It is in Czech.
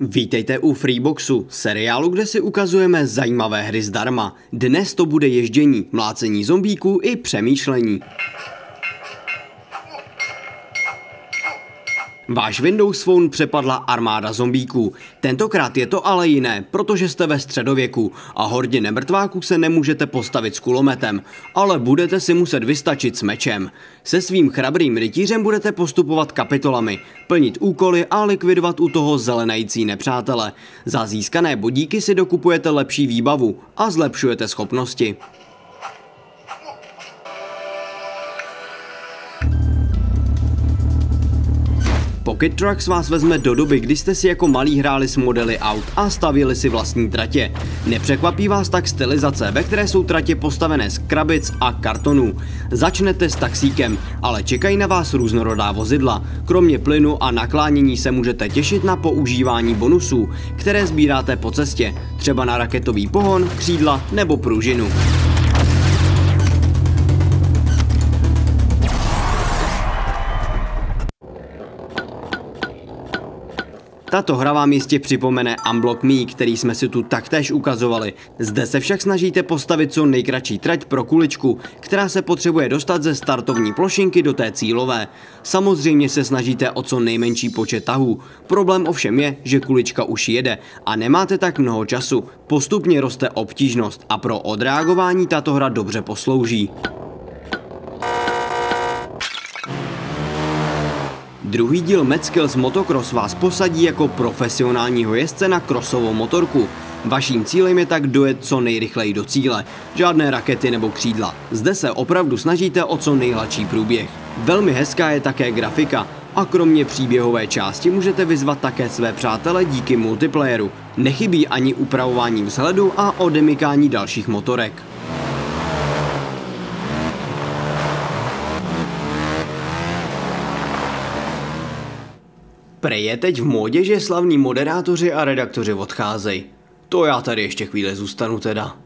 Vítejte u Freeboxu, seriálu, kde si ukazujeme zajímavé hry zdarma. Dnes to bude ježdění, mlácení zombíků i přemýšlení. Váš Windows Phone přepadla armáda zombíků. Tentokrát je to ale jiné, protože jste ve středověku a hordě nemrtváků se nemůžete postavit s kulometem, ale budete si muset vystačit s mečem. Se svým chrabrým rytířem budete postupovat kapitolami, plnit úkoly a likvidovat u toho zelenající nepřátele. Za získané bodíky si dokupujete lepší výbavu a zlepšujete schopnosti. Pocket Trucks vás vezme do doby, kdy jste si jako malí hráli s modely aut a stavili si vlastní tratě. Nepřekvapí vás tak stylizace, ve které jsou tratě postavené z krabic a kartonů. Začnete s taxíkem, ale čekají na vás různorodá vozidla. Kromě plynu a naklánění se můžete těšit na používání bonusů, které sbíráte po cestě, třeba na raketový pohon, křídla nebo pružinu. Tato hra vám jistě připomene Unblock Me, který jsme si tu taktéž ukazovali. Zde se však snažíte postavit co nejkratší trať pro kuličku, která se potřebuje dostat ze startovní plošinky do té cílové. Samozřejmě se snažíte o co nejmenší počet tahů. Problém ovšem je, že kulička už jede a nemáte tak mnoho času. Postupně roste obtížnost a pro odreagování tato hra dobře poslouží. Druhý díl Mad Skills Motocross vás posadí jako profesionálního jezdce na krosovou motorku. Vaším cílem je tak dojet co nejrychleji do cíle. Žádné rakety nebo křídla. Zde se opravdu snažíte o co nejhladší průběh. Velmi hezká je také grafika a kromě příběhové části můžete vyzvat také své přátele díky multiplayeru. Nechybí ani upravování vzhledu a odemykání dalších motorek. Prej je teď v módě, že slavní moderátoři a redaktoři odcházejí. To já tady ještě chvíli zůstanu teda.